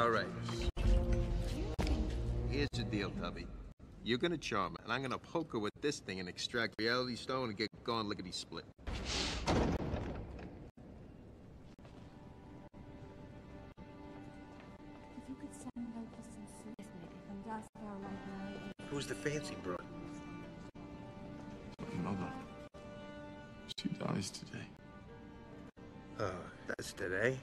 All right. Here's the deal, Tubby. You're gonna charm her, and I'm gonna poke her with this thing and extract reality stone and get gone lickety split. If you could send Locust some soup, and just our library. Who's the fancy broad? My mother. She dies today. Oh, that's today?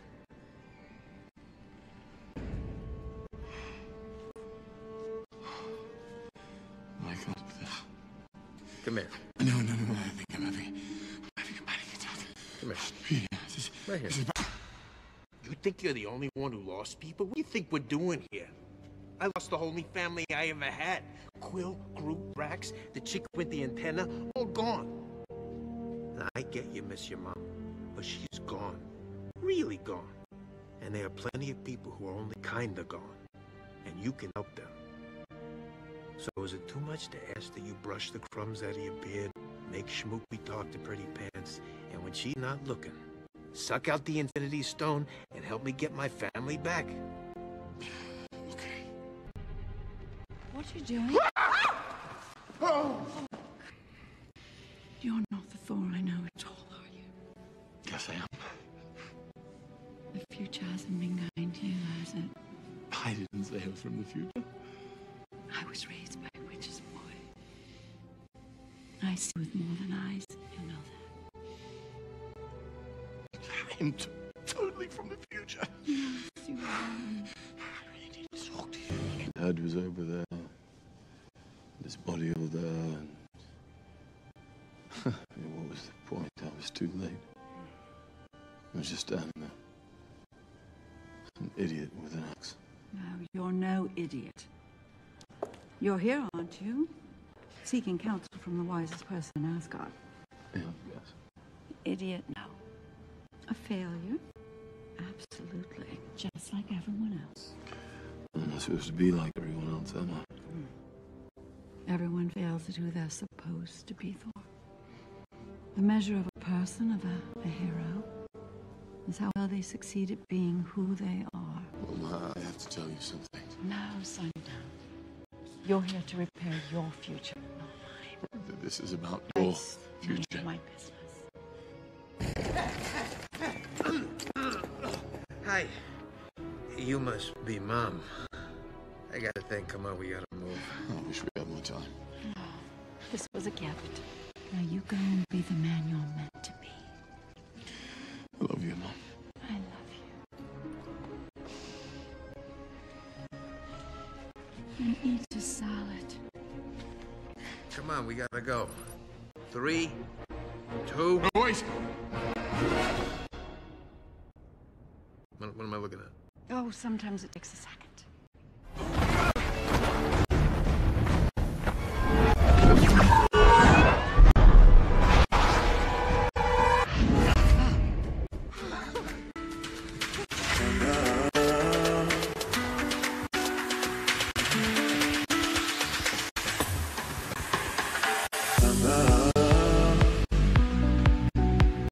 Come here. No, no, no, no. I think I'm having, I'm having a panic attack. Come here. Peter, this is, Right here. this is. You think you're the only one who lost people? What do you think we're doing here? I lost the only family I ever had. Quill, Groot, Drax, the chick with the antenna, all gone. Now, I get you miss your mom, but she's gone. Really gone. And there are plenty of people who are only kinda gone. And you can help them. So is it too much to ask that you brush the crumbs out of your beard, make Schmoopy talk to Pretty Pants, and when she's not looking, suck out the Infinity Stone and help me get my family back? Okay. What are you doing? oh. You're not the Thor I know at all, are you? Yes, I am. The future hasn't been kind to you, has it? I didn't say I was from the future. I was raised by a witch's boy. I see with more than eyes, you know that. I'm t- totally from the future. Yes, you are. I really need to talk to you. Dad was over there. This body over there. And... I mean, what was the point? I was too late. I was just standing there. An idiot with an axe. No, you're no idiot. You're here, aren't you? Seeking counsel from the wisest person in Asgard. Yeah, yes. Idiot, no. A failure? Absolutely. Just like everyone else. I'm not supposed to be like everyone else, am I? Hmm. Everyone fails at who they're supposed to be, Thor. The measure of a person, of a, a hero, is how well they succeed at being who they are. Well, I have to tell you something. Now, Sundown, you're here to repair your future, not mine. This is about your It's future. my business. Hi. You must be Mom. I gotta think. Come on, we gotta move. I wish we had more time. This was a gift. Now you go and be the man you're meant to be. And eat a salad. Come on, we gotta go. Three, two. No, wait! What, what am I looking at? Oh, sometimes it takes a second.